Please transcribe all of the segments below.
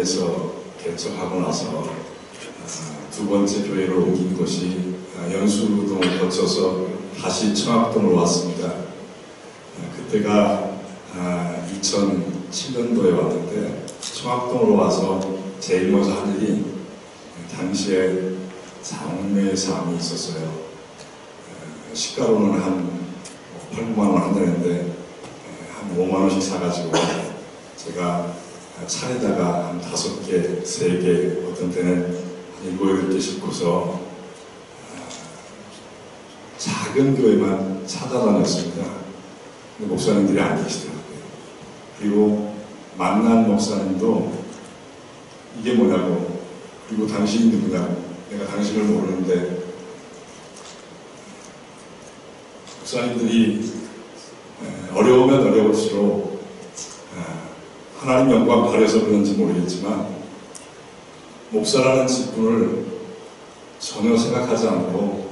안에서 개척하고 나서 아, 두 번째 교회를 옮긴 곳이 아, 연수동을 거쳐서 다시 청학동으로 왔습니다. 아, 그때가 2007년도에 왔는데 청학동으로 와서 제일 먼저 한 일이 당시에 장례 사항이 있었어요. 시가로는 한 8, 9만 원 한다는데 한 5만 원씩 사가지고 제가 차에다가 한 다섯 개, 세 개, 어떤 때는 한 일곱, 여덟 개 싣고서 작은 교회만 찾아다녔습니다. 근데 목사님들이 안 계시더라고요. 그리고 만난 목사님도 이게 뭐냐고, 그리고 당신이 누구냐고, 내가 당신을 모르는데, 목사님들이 어려우면 어려울수록 하나님 영광 바래서 그런지 모르겠지만 목사라는 직분을 전혀 생각하지 않고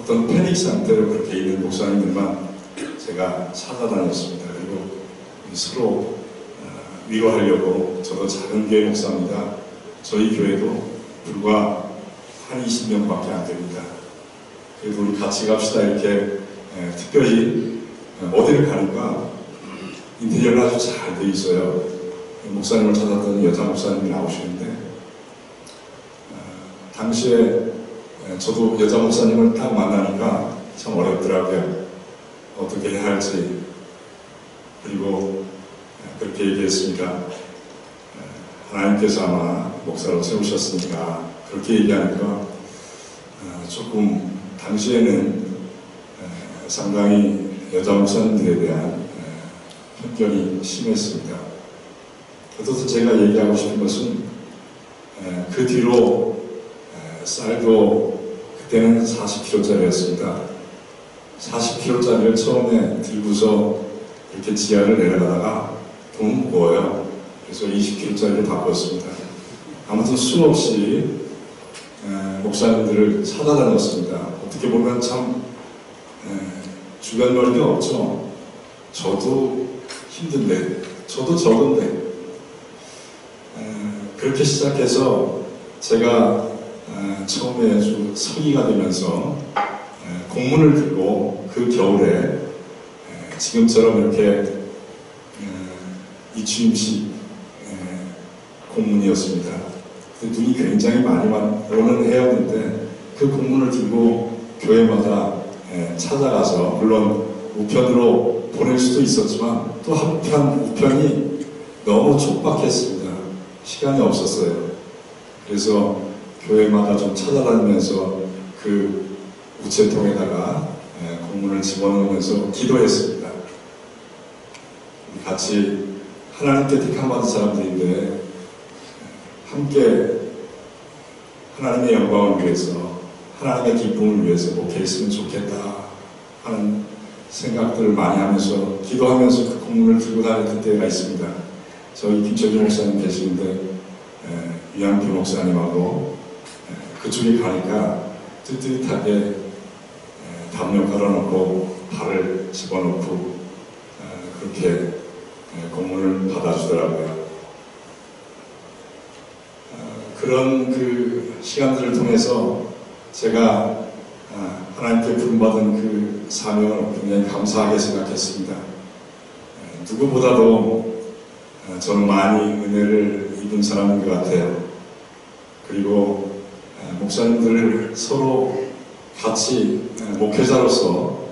어떤 패닉 상태로 그렇게 있는 목사님들만 제가 찾아다녔습니다. 그리고 서로 위로하려고 저도 작은 교회 목사입니다. 저희 교회도 불과 한 20명밖에 안 됩니다. 그래도 우리 같이 갑시다 이렇게 특별히 어디를 가니까 인테리어가 아주 잘 돼 있어요. 목사님을 찾았더니 여자 목사님이 나오시는데 어, 당시에 저도 여자 목사님을 딱 만나니까 참 어렵더라고요. 어떻게 해야 할지 그리고 그렇게 얘기했습니다. 하나님께서 아마 목사로 세우셨으니까 그렇게 얘기하니까 어, 조금 당시에는 상당히 여자 목사님들에 대한 편견이 심했습니다. 그래서 제가 얘기하고 싶은 것은 그 뒤로 쌀도 그때는 40kg짜리였습니다. 40kg짜리를 처음에 들고서 이렇게 지하를 내려가다가 돈 무거워요. 그래서 20kg짜리를 바꿨습니다. 아무튼 수없이 목사님들을 찾아다녔습니다. 어떻게 보면 참 주변 멀리 없죠. 저도 힘든데, 저도 적은데, 그렇게 시작해서 제가 처음에 아주 성의가 되면서 공문을 들고 그 겨울에 지금처럼 이렇게 이취임식 공문이었습니다. 눈이 굉장히 많이 오는 해였는데 그 공문을 들고 교회마다 찾아가서 물론 우편으로 보낼 수도 있었지만 또 한편 우편이 너무 촉박했습니다. 시간이 없었어요. 그래서 교회마다 좀 찾아다니면서 그 우체통에다가 공문을 집어넣으면서 기도했습니다. 같이 하나님께 택함받은 사람들인데 함께 하나님의 영광을 위해서 하나님의 기쁨을 위해서 목회했으면 좋겠다 하는 생각들을 많이 하면서 기도하면서 그 공문을 들고 다녔던 때가 있습니다. 저희 김철규 목사님 계시는데 유양표 목사님하고 에, 그쪽에 가니까 뜨뜻하게 담요 걸어놓고 발을 집어넣고 그렇게 공문을 받아주더라고요. 그런 그 시간들을 통해서 제가 아, 하나님께 부름받은 그 사명을 굉장히 감사하게 생각했습니다. 누구보다도 아, 저는 많이 은혜를 입은 사람인 것 같아요. 그리고 아, 목사님들을 서로 같이 목회자로서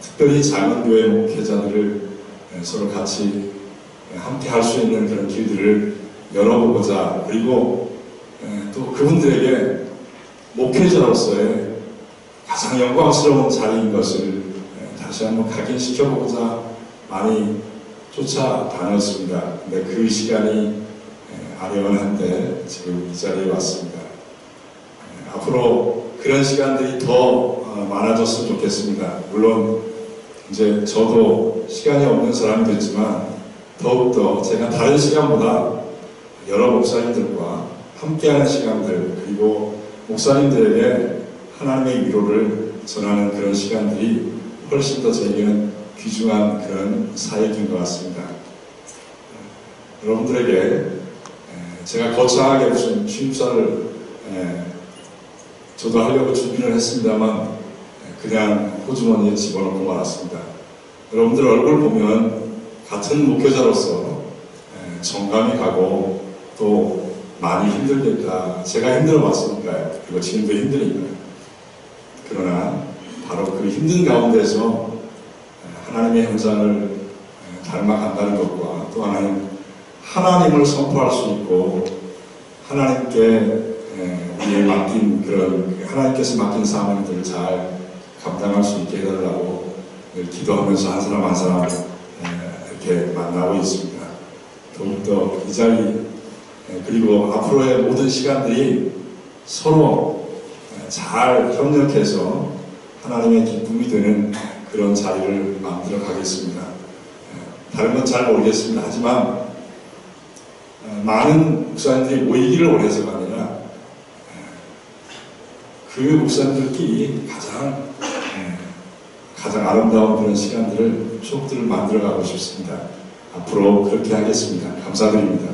특별히 작은 교회 목회자들을 서로 같이 함께 할 수 있는 그런 길들을 열어보고자 그리고 또 그분들에게 목회자로서의 가장 영광스러운 자리인 것을 다시 한번 각인시켜보고자 많이 쫓아다녔습니다. 근데 그 시간이 아련한데 지금 이 자리에 왔습니다. 앞으로 그런 시간들이 더 어, 많아졌으면 좋겠습니다. 물론 이제 저도 시간이 없는 사람이 됐지만 더욱더 제가 다른 시간보다 여러 목사님들과 함께하는 시간들 그리고 목사님들에게 하나님의 위로를 전하는 그런 시간들이 훨씬 더 저에게는 귀중한 그런 사역인 것 같습니다. 여러분들에게 에, 제가 거창하게 무슨 취임사를 에, 저도 하려고 준비를 했습니다만 에, 그냥 호주머니에 집어넣고 말았습니다. 여러분들 얼굴 보면 같은 목회자로서 에, 정감이 가고 또 많이 힘들겠다. 제가 힘들어 봤으니까요. 그리고 지금도 힘드니까요. 그러나 바로 그 힘든 가운데서 하나님의 형상을 닮아간다는 것과 또 하나는 하나님을 선포할 수 있고 하나님께 우리에 맡긴 그런 하나님께서 맡긴 사명들을 잘 감당할 수 있게 해달라고 늘 기도하면서 한 사람 한 사람 이렇게 만나고 있습니다. 더욱더 이 자리 그리고 앞으로의 모든 시간들이 서로 잘 협력해서 하나님의 기쁨이 되는 그런 자리를 만들어 가겠습니다. 다른 건 잘 모르겠습니다. 하지만 많은 목사님들이 모이기를 원해서가 아니라 그 목사님들끼리 가장 가장 아름다운 그런 시간들을 추억들을 만들어 가고 싶습니다. 앞으로 그렇게 하겠습니다. 감사드립니다.